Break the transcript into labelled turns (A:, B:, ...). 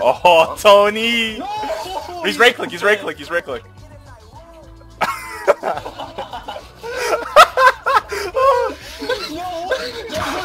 A: Oh, Tony!
B: No!
A: He's right click, he's right click, he's right click. no!